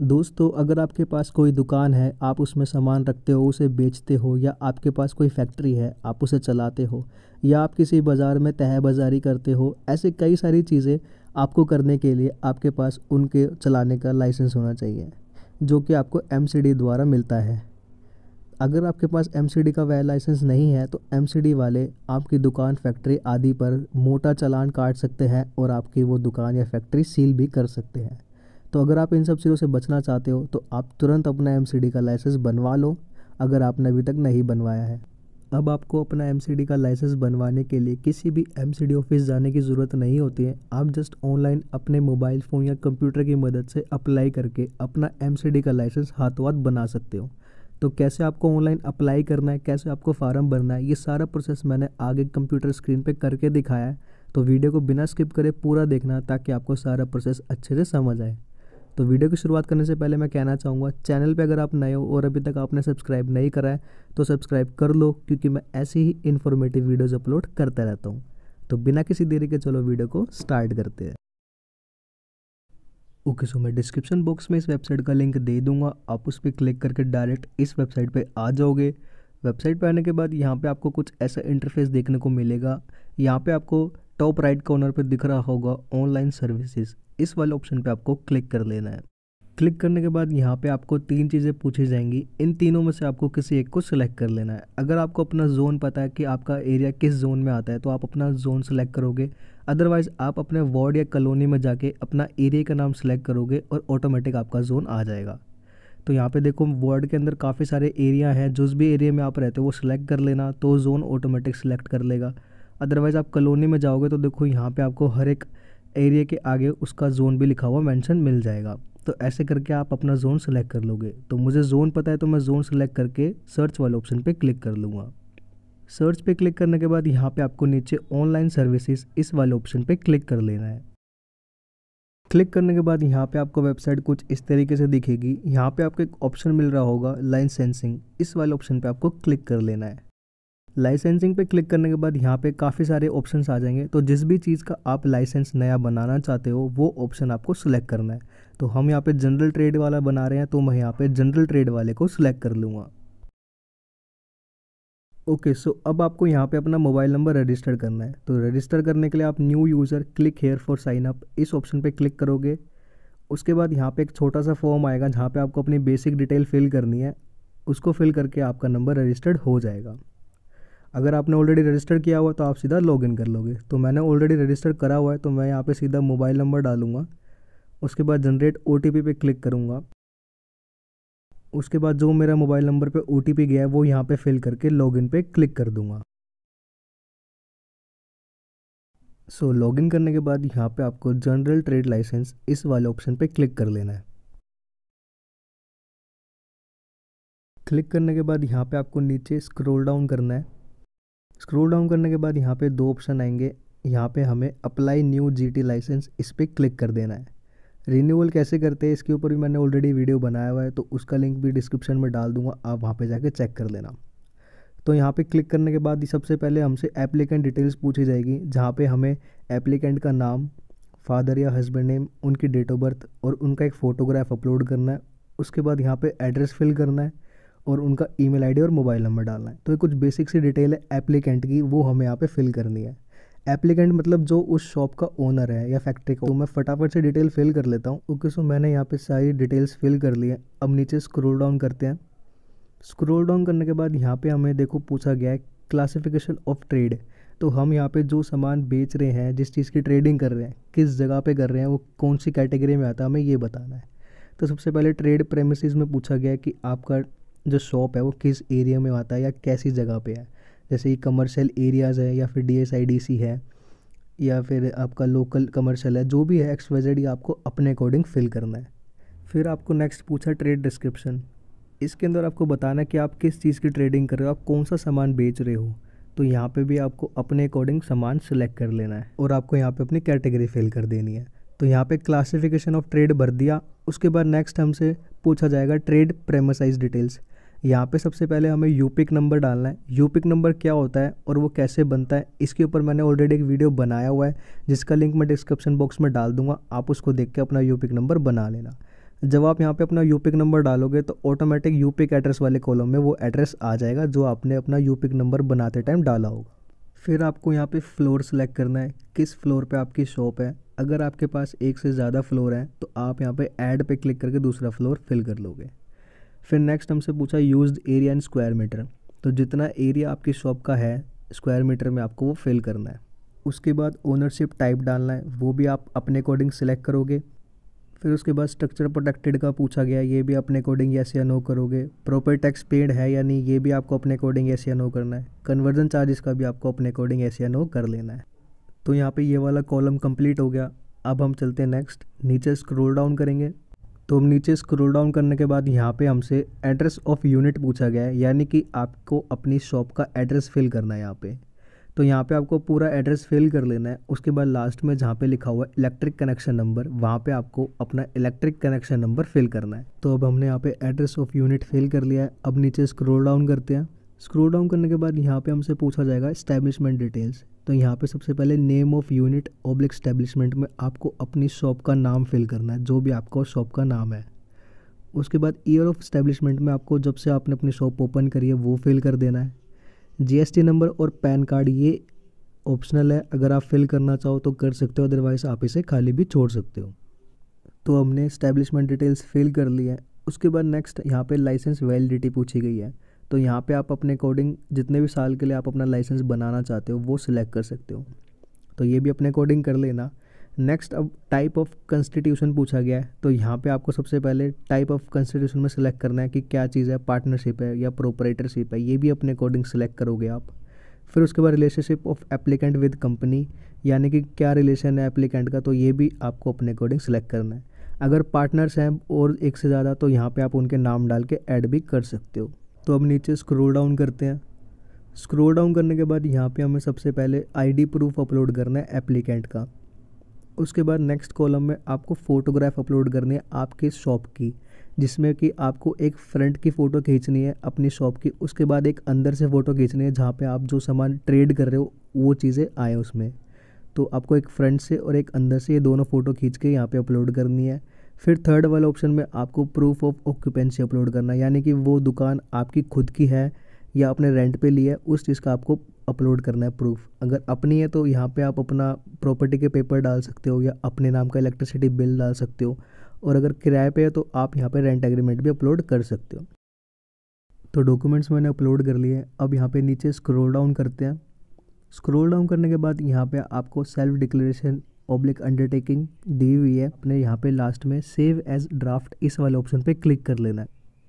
दोस्तों, अगर आपके पास कोई दुकान है, आप उसमें सामान रखते हो, उसे बेचते हो, या आपके पास कोई फैक्ट्री है, आप उसे चलाते हो, या आप किसी बाज़ार में तह बाज़ारी करते हो, ऐसे कई सारी चीज़ें आपको करने के लिए आपके पास उनके चलाने का लाइसेंस होना चाहिए, जो कि आपको एमसीडी द्वारा मिलता है। अगर आपके पास एमसीडी का वह लाइसेंस नहीं है तो एमसीडी वाले आपकी दुकान, फैक्ट्री आदि पर मोटा चालान काट सकते हैं और आपकी वो दुकान या फैक्ट्री सील भी कर सकते हैं। तो अगर आप इन सब चीज़ों से बचना चाहते हो तो आप तुरंत अपना एमसीडी का लाइसेंस बनवा लो, अगर आपने अभी तक नहीं बनवाया है। अब आपको अपना एमसीडी का लाइसेंस बनवाने के लिए किसी भी एमसीडी ऑफ़िस जाने की ज़रूरत नहीं होती है। आप जस्ट ऑनलाइन अपने मोबाइल फ़ोन या कंप्यूटर की मदद से अप्लाई करके अपना एमसीडी का लाइसेंस हाथों हाथ बना सकते हो। तो कैसे आपको ऑनलाइन अप्लाई करना है, कैसे आपको फार्म भरना है, ये सारा प्रोसेस मैंने आगे कंप्यूटर स्क्रीन पे करके दिखाया है। तो वीडियो को बिना स्किप करे पूरा देखना ताकि आपको सारा प्रोसेस अच्छे से समझ आए। तो वीडियो की शुरुआत करने से पहले मैं कहना चाहूँगा चैनल पे अगर आप नए हो और अभी तक आपने सब्सक्राइब नहीं करा है तो सब्सक्राइब कर लो क्योंकि मैं ऐसी ही इन्फॉर्मेटिव वीडियोज़ अपलोड करता रहता हूँ। तो बिना किसी देरी के चलो वीडियो को स्टार्ट करते हैं। ओके okay, सो so मैं डिस्क्रिप्शन बॉक्स में इस वेबसाइट का लिंक दे दूँगा। आप उस पर क्लिक करके डायरेक्ट इस वेबसाइट पे आ जाओगे। वेबसाइट पे आने के बाद यहाँ पे आपको कुछ ऐसा इंटरफेस देखने को मिलेगा। यहाँ पे आपको टॉप राइट कॉर्नर पर दिख रहा होगा ऑनलाइन सर्विसेज़। इस वाले ऑप्शन पे आपको क्लिक कर लेना है। क्लिक करने के बाद यहाँ पे आपको तीन चीज़ें पूछी जाएँगी। इन तीनों में से आपको किसी एक को सिलेक्ट कर लेना है। अगर आपको अपना जोन पता है कि आपका एरिया किस जोन में आता है तो आप अपना जोन सेलेक्ट करोगे। अदरवाइज़ आप अपने वार्ड या कॉलोनी में जाके अपना एरिया का नाम सेलेक्ट करोगे और ऑटोमेटिक आपका जोन आ जाएगा। तो यहाँ पे देखो वार्ड के अंदर काफ़ी सारे एरिया हैं। जिस भी एरिया में आप रहते हो, वो सिलेक्ट कर लेना तो जोन ऑटोमेटिक सिलेक्ट कर लेगा। अदरवाइज़ आप कॉलोनी में जाओगे तो देखो यहाँ पे आपको हर एक एरिया के आगे उसका जोन भी लिखा हुआ मेंशन मिल जाएगा। तो ऐसे करके आप अपना जोन सेलेक्ट कर लोगे। तो मुझे जोन पता है तो मैं जोन सेलेक्ट करके सर्च वाले ऑप्शन पे क्लिक कर लूँगा। सर्च पे क्लिक करने के बाद यहाँ पे आपको नीचे ऑनलाइन सर्विसेज़ इस वाले ऑप्शन पे क्लिक कर लेना है। क्लिक करने के बाद यहाँ पे आपको वेबसाइट कुछ इस तरीके से दिखेगी। यहाँ पे आपको एक ऑप्शन मिल रहा होगा लाइन सेंसिंग इस वाले ऑप्शन पे आपको क्लिक कर लेना है। लाइसेंसिंग पे क्लिक करने के बाद यहाँ पे काफ़ी सारे ऑप्शंस आ जाएँगे। तो जिस भी चीज़ का आप लाइसेंस नया बनाना चाहते हो, वो ऑप्शन आपको सिलेक्ट करना है। तो हम यहाँ पे जनरल ट्रेड वाला बना रहे हैं तो मैं यहाँ पे जनरल ट्रेड वाले को सिलेक्ट कर लूँगा। ओके सो अब आपको यहाँ पे अपना मोबाइल नंबर रजिस्टर करना है। तो रजिस्टर करने के लिए आप new user click here for sign up इस ऑप्शन पे क्लिक करोगे। उसके बाद यहाँ पे एक छोटा सा फॉर्म आएगा, जहाँ पे आपको अपनी बेसिक डिटेल फिल करनी है। उसको फिल करके आपका नंबर रजिस्टर्ड हो जाएगा। अगर आपने ऑलरेडी रजिस्टर किया हुआ तो आप सीधा लॉगिन कर लोगे। तो मैंने ऑलरेडी रजिस्टर करा हुआ है तो मैं यहाँ पे सीधा मोबाइल नंबर डालूँगा। उसके बाद generate O T P click करूँगा। उसके बाद जो मेरा मोबाइल नंबर पे ओटीपी गया है वो यहाँ पे फिल करके लॉगिन पे क्लिक कर दूँगा। सो so, लॉगिन करने के बाद यहाँ पे आपको जनरल ट्रेड लाइसेंस इस वाले ऑप्शन पे क्लिक कर लेना है। क्लिक करने के बाद यहाँ पे आपको नीचे स्क्रॉल डाउन करना है। स्क्रॉल डाउन करने के बाद यहाँ पे दो ऑप्शन आएँगे। यहाँ पे हमें अप्लाई न्यू जीटी लाइसेंस इस पर क्लिक कर देना है। रिन्यूअल कैसे करते हैं? इसके ऊपर भी मैंने ऑलरेडी वीडियो बनाया हुआ है तो उसका लिंक भी डिस्क्रिप्शन में डाल दूँगा। आप वहाँ पे जाके चेक कर लेना। तो यहाँ पे क्लिक करने के बाद सबसे पहले हमसे एप्लीकेंट डिटेल्स पूछी जाएगी, जहाँ पे हमें एप्लीकेंट का नाम फादर या हस्बैंड नेम उनकी डेट ऑफ़ बर्थ और उनका एक फ़ोटोग्राफ अपलोड करना है। उसके बाद यहाँ पे एड्रेस फिल करना है। और उनका ईमेल आईडी और मोबाइल नंबर डालना है। तो ये कुछ बेसिक सी डिटेल है एप्लीकेंट की, वो हमें यहाँ पे फिल करनी है। एप्लीकेंट मतलब जो उस शॉप का ओनर है या फैक्ट्री का। तो मैं फटाफट से डिटेल फिल कर लेता हूँ। ओके, सो मैंने यहाँ पे सारी डिटेल्स फिल कर ली है। अब नीचे स्क्रोल डाउन करते हैं। स्क्रोल डाउन करने के बाद यहाँ पे हमें देखो पूछा गया है क्लासिफिकेशन ऑफ़ ट्रेड तो हम यहाँ पे जो सामान बेच रहे हैं, जिस चीज़ की ट्रेडिंग कर रहे हैं, किस जगह पे कर रहे हैं, वो कौन सी कैटेगरी में आता है, हमें ये बताना है। तो सबसे पहले ट्रेड प्रेमिस में पूछा गया है कि आपका जो शॉप है, वो किस एरिया में आता है या कैसी जगह पे है? जैसे कि कमर्शियल एरियाज़ है या फिर D S I D C है या फिर आपका लोकल कमर्शियल है, जो भी है एक्स ये आपको अपने अकॉर्डिंग फिल करना है। फिर आपको नेक्स्ट पूछा ट्रेड डिस्क्रिप्शन इसके अंदर आपको बताना है कि आप किस चीज़ की ट्रेडिंग कर रहे हो, आप कौन सा सामान बेच रहे हो। तो यहाँ पे भी आपको अपने अकॉर्डिंग सामान सेलेक्ट कर लेना है और आपको यहाँ पे अपनी कैटेगरी फिल कर देनी है। तो यहाँ पे क्लासिफिकेशन ऑफ़ ट्रेड भर दिया। उसके बाद नेक्स्ट हमसे पूछा जाएगा ट्रेड प्रेमसाइज डिटेल्स यहाँ पे सबसे पहले हमें यूपिक नंबर डालना है। यूपिक नंबर क्या होता है और वो कैसे बनता है, इसके ऊपर मैंने ऑलरेडी एक वीडियो बनाया हुआ है, जिसका लिंक मैं डिस्क्रिप्शन बॉक्स में डाल दूँगा। आप उसको देख के अपना यूपिक नंबर बना लेना। जब आप यहाँ पे अपना यूपिक नंबर डालोगे तो ऑटोमेटिक यूपिक एड्रेस वाले कॉलम में वो एड्रेस आ जाएगा, जो आपने अपना यूपिक नंबर बनाते टाइम डाला होगा। फिर आपको यहाँ पे फ्लोर सेलेक्ट करना है। किस फ्लोर पे आपकी शॉप है? अगर आपके पास एक से ज़्यादा फ्लोर है तो आप यहाँ पे ऐड पे क्लिक करके दूसरा फ्लोर फिल कर लोगे। फिर नेक्स्ट हमसे पूछा use area in square metre तो जितना एरिया आपकी शॉप का है स्क्वायर मीटर में आपको वो फिल करना है। उसके बाद ओनरशिप टाइप डालना है, वो भी आप अपने अकॉर्डिंग सेलेक्ट करोगे। फिर उसके बाद स्ट्रक्चर प्रोटेक्टेड का पूछा गया, ये भी अपने अकॉर्डिंग यस या नो करोगे। प्रॉपर टैक्स पेड है या नहीं, ये भी आपको अपने अकॉर्डिंग यस या नो करना है। कन्वर्जन चार्जेस का भी आपको अपने अकॉर्डिंग यस या नो कर लेना है। तो यहाँ पे ये वाला कॉलम कंप्लीट हो गया। अब हम चलते हैं नेक्स्ट नीचे स्क्रोल डाउन करेंगे। तो हम नीचे स्क्रोल डाउन करने के बाद यहाँ पे हमसे एड्रेस ऑफ़ यूनिट पूछा गया है, यानी कि आपको अपनी शॉप का एड्रेस फिल करना है यहाँ पे। तो यहाँ पे आपको पूरा एड्रेस फिल कर लेना है। उसके बाद लास्ट में जहाँ पे लिखा हुआ है इलेक्ट्रिक कनेक्शन नंबर वहाँ पे आपको अपना इलेक्ट्रिक कनेक्शन नंबर फिल करना है। तो अब हमने यहाँ पे एड्रेस ऑफ़ यूनिट फिल कर लिया है। अब नीचे स्क्रोल डाउन करते हैं। स्क्रोल डाउन करने के बाद यहाँ पे हमसे पूछा जाएगा स्टैब्लिशमेंट डिटेल्स तो यहाँ पे सबसे पहले name of unit oblique establishment में आपको अपनी शॉप का नाम फिल करना है, जो भी आपका शॉप का नाम है। उसके बाद ईयर ऑफ़ स्टैब्लिशमेंट में आपको जब से आपने अपनी शॉप ओपन करी है, वो फिल कर देना है। जीएसटी नंबर और पैन कार्ड ये ऑप्शनल है, अगर आप फिल करना चाहो तो कर सकते हो अदरवाइज़ आप इसे खाली भी छोड़ सकते हो। तो हमने इस्टेब्लिशमेंट डिटेल्स फिल कर ली है उसके बाद नेक्स्ट यहाँ पे लाइसेंस वैलिडिटी पूछी गई है। तो यहाँ पे आप अपने अकॉर्डिंग जितने भी साल के लिए आप अपना लाइसेंस बनाना चाहते हो, वो सिलेक्ट कर सकते हो। तो ये भी अपने अकॉर्डिंग कर लेना। नेक्स्ट अब टाइप ऑफ़ कंस्टिट्यूशन पूछा गया है। तो यहाँ पे आपको सबसे पहले टाइप ऑफ़ कंस्टिट्यूशन में सिलेक्ट करना है कि क्या चीज़ है पार्टनरशिप है या प्रोपरेटरशिप है। ये भी अपने अकॉर्डिंग सेलेक्ट करोगे आप। फिर उसके बाद relationship of applicant with company यानी कि क्या रिलेशन है एप्लीकेंट का तो ये भी आपको अपने अकॉर्डिंग सेलेक्ट करना है। अगर पार्टनर्स हैं और एक से ज़्यादा तो यहाँ पे आप उनके नाम डाल के ऐड भी कर सकते हो। तो अब नीचे स्क्रोल डाउन करते हैं। स्क्रोल डाउन करने के बाद यहाँ पे हमें सबसे पहले आईडी प्रूफ अपलोड करना है एप्लीकेंट का। उसके बाद नेक्स्ट कॉलम में आपको फ़ोटोग्राफ अपलोड करनी है आपके शॉप की, जिसमें कि आपको एक फ्रंट की फ़ोटो खींचनी है अपनी शॉप की। उसके बाद एक अंदर से फ़ोटो खींचनी है जहाँ पे आप जो सामान ट्रेड कर रहे हो, वो चीज़ें आए उसमें। तो आपको एक फ्रंट से और एक अंदर से ये दोनों फ़ोटो खींच के यहाँ पे अपलोड करनी है। फिर थर्ड वाले ऑप्शन में आपको प्रूफ ऑफ़ ऑक्यूपेंसी अपलोड करना है, यानी कि वो दुकान आपकी खुद की है या आपने रेंट पे लिया है, उस चीज़ का आपको अपलोड करना है प्रूफ अगर अपनी है तो यहाँ पे आप अपना प्रॉपर्टी के पेपर डाल सकते हो या अपने नाम का इलेक्ट्रिसिटी बिल डाल सकते हो, और अगर किराए पे है तो आप यहाँ पे रेंट एग्रीमेंट भी अपलोड कर सकते हो। तो डॉक्यूमेंट्स मैंने अपलोड कर लिए अब यहाँ पे नीचे स्क्रोल डाउन करते हैं। स्क्रोल डाउन करने के बाद यहाँ पे आपको सेल्फ डिक्लेरेशन ऑब्लिक अंडरटेकिंग दी हुई है, अपने यहाँ पे लास्ट में सेव एज ड्राफ्ट इस वाले ऑप्शन पे क्लिक कर लेना है।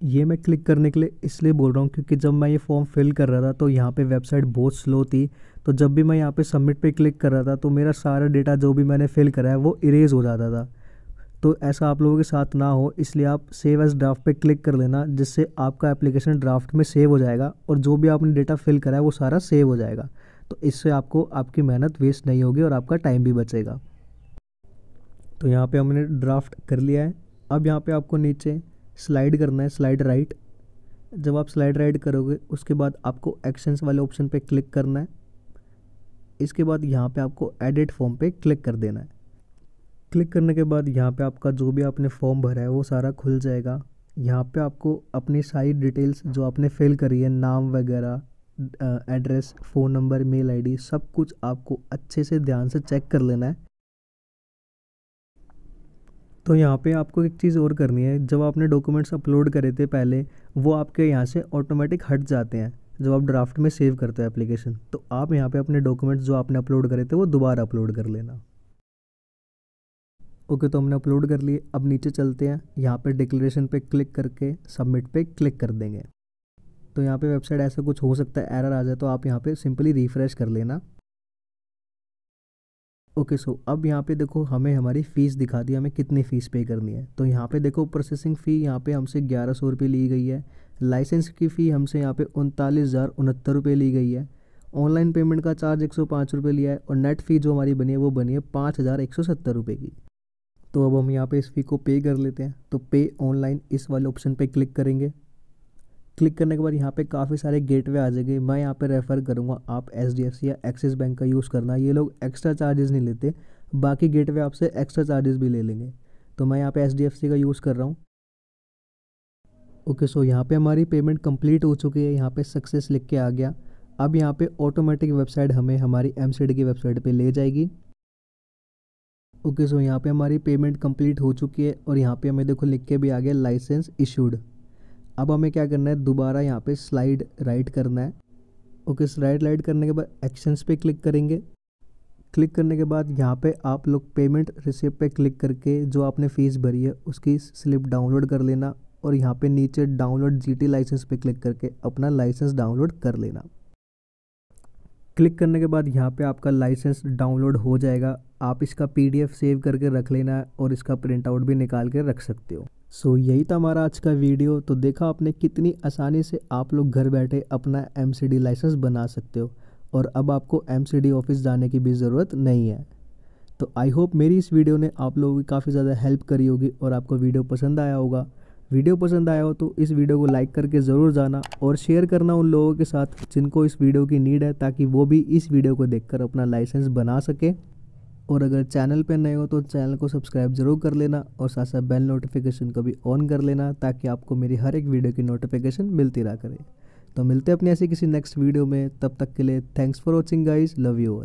ये मैं क्लिक करने के लिए इसलिए बोल रहा हूँ क्योंकि जब मैं ये फॉर्म फिल कर रहा था तो यहाँ पे वेबसाइट बहुत स्लो थी तो जब भी मैं यहाँ पे सबमिट पे क्लिक कर रहा था तो मेरा सारा डेटा जो भी मैंने फिल करा है वो इरेज हो जाता था। तो ऐसा आप लोगों के साथ ना हो, इसलिए आप सेव एज ड्राफ्ट पे क्लिक कर लेना, जिससे आपका एप्लीकेशन ड्राफ्ट में सेव हो जाएगा और जो भी आपने डेटा फिल करा है वो सारा सेव हो जाएगा। तो इससे आपको, आपकी मेहनत वेस्ट नहीं होगी और आपका टाइम भी बचेगा। तो यहाँ पे हमने ड्राफ्ट कर लिया है। अब यहाँ पे आपको नीचे स्लाइड करना है स्लाइड राइट जब आप स्लाइड राइट करोगे, उसके बाद आपको एक्शंस वाले ऑप्शन पे क्लिक करना है। इसके बाद यहाँ पे आपको एडिट फॉर्म पे क्लिक कर देना है। क्लिक करने के बाद यहाँ पे आपका जो भी आपने फॉर्म भरा है, वो सारा खुल जाएगा। यहाँ पे आपको अपनी सारी डिटेल्स जो आपने फिल करी है, नाम वगैरह address phone number mail ID सब कुछ आपको अच्छे से ध्यान से चेक कर लेना है। तो यहाँ पे आपको एक चीज़ और करनी है, जब आपने डॉक्यूमेंट्स अपलोड करे थे पहले, वो आपके यहाँ से ऑटोमेटिक हट जाते हैं, जब आप ड्राफ्ट में सेव करते हो एप्लीकेशन तो आप यहाँ पे अपने डॉक्यूमेंट्स जो आपने अपलोड करे थे, वो दोबारा अपलोड कर लेना। ओके तो हमने अपलोड कर लिए, अब नीचे चलते हैं, यहाँ पे डिक्लेरेशन पे क्लिक करके सबमिट पे क्लिक कर देंगे। तो यहाँ पे वेबसाइट ऐसा कुछ हो सकता है एरर आ जाए तो आप यहाँ पे सिंपली रिफ़्रेश कर लेना। ओके सो अब यहाँ पे देखो हमें हमारी फ़ीस दिखा दी, हमें कितनी फ़ीस पे करनी है। तो यहाँ पे देखो प्रोसेसिंग फ़ी यहाँ पे हमसे ग्यारह सौ रुपये ली गई है। लाइसेंस की फ़ी हमसे यहाँ पे उनतालीस हज़ार उनहत्तर रुपये ली गई है। ऑनलाइन पेमेंट का चार्ज एक सौ पाँच रुपये लिया है और नेट फ़ी जो हमारी बनी है, वो बनी है पाँच हज़ार एक सौ सत्तर रुपये की। तो अब हम यहाँ पे इस फ़ी को पे कर लेते हैं। तो पे ऑनलाइन इस वाले ऑप्शन पे क्लिक करेंगे। क्लिक करने के बाद यहाँ पे काफ़ी सारे गेटवे आ जाएँगे। मैं यहाँ पे रेफ़र करूँगा, आप एच या एक्सिस बैंक का यूज़ करना। ये लोग एक्स्ट्रा चार्जेस नहीं लेते, बाकी गेटवे आपसे एक्स्ट्रा चार्जेस भी ले लेंगे। तो मैं यहाँ पे एच का यूज़ कर रहा हूँ। ओके सो यहाँ पे हमारी पेमेंट कंप्लीट हो चुकी है। यहाँ पे सक्सेस लिख के आ गया। अब यहाँ पे ऑटोमेटिक वेबसाइट हमें हमारी एमसीडी की वेबसाइट पे ले जाएगी। ओके सो यहाँ पे हमारी पेमेंट कंप्लीट हो चुकी है और यहाँ पे हमें देखो लिख के भी आ गया लाइसेंस इशूड अब हमें क्या करना है? दोबारा यहाँ पे स्लाइड राइट करना है। ओके स्लाइड राइट करने के बाद एक्शंस पे क्लिक करेंगे। क्लिक करने के बाद यहाँ पे आप लोग पेमेंट रिसिप्ट पे क्लिक करके जो आपने फ़ीस भरी है, उसकी स्लिप डाउनलोड कर लेना और यहाँ पे नीचे डाउनलोड जीटी लाइसेंस पे क्लिक करके अपना लाइसेंस डाउनलोड कर लेना। क्लिक करने के बाद यहाँ पे आपका लाइसेंस डाउनलोड हो जाएगा। आप इसका पीडीएफ सेव करके रख लेना और इसका प्रिंट आउट भी निकाल के रख सकते हो। सो so, यही था हमारा आज का वीडियो। तो देखा आपने कितनी आसानी से आप लोग घर बैठे अपना एमसीडी लाइसेंस बना सकते हो। और अब आपको एमसीडी ऑफ़िस जाने की भी ज़रूरत नहीं है। तो आई होप मेरी इस वीडियो ने आप लोगों की काफ़ी ज़्यादा हेल्प करी होगी और आपको वीडियो पसंद आया होगा। वीडियो पसंद आया हो तो इस वीडियो को लाइक करके ज़रूर जाना और शेयर करना उन लोगों के साथ जिनको इस वीडियो की नीड है ताकि वो भी इस वीडियो को देखकर अपना लाइसेंस बना सके। और अगर चैनल पर नए हो तो चैनल को सब्सक्राइब ज़रूर कर लेना और साथ साथ बेल नोटिफिकेशन को भी ऑन कर लेना ताकि आपको मेरी हर एक वीडियो की नोटिफिकेशन मिलती रहा करे। तो मिलते हैं अपने ऐसे किसी नेक्स्ट वीडियो में। तब तक के लिए thanks for watching guys love you